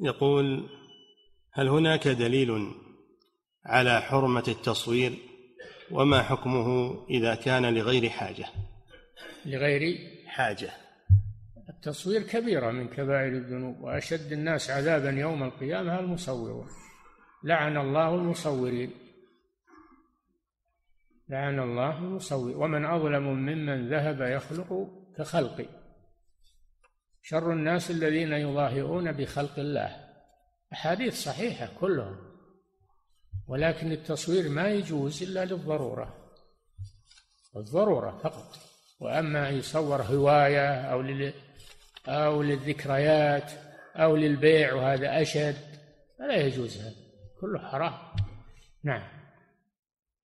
يقول هل هناك دليل على حرمة التصوير؟ وما حكمه إذا كان لغير حاجة؟ لغير حاجة. التصوير كبيرة من كبائر الذنوب وأشد الناس عذابا يوم القيامة المصورون. لعن الله المصورين. لعن الله المصور ومن أظلم ممن ذهب يخلق كخلقي شر الناس الذين يظاهرون بخلق الله. أحاديث صحيحة كلهم ولكن التصوير ما يجوز إلا للضرورة. الضرورة فقط. وأما يصور هواية أو لل أو للذكريات أو للبيع وهذا أشد فلا يجوز هذا. كله حرام. نعم.